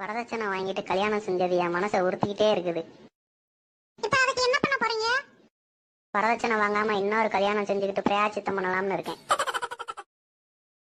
வரதட்சணை வாங்கிட்டு கல்யாணம் செஞ்சது என் மனசை உறுத்திக்கிட்டே இருக்குது. இப்போ அதுக்கு என்ன பண்ண போறீங்க? வரதட்சணை வாங்காம இன்னொரு கல்யாணம் செஞ்சுக்கிட்டு பிரயாச்சித்தம் பண்ணலாம்னு இருக்கேன்.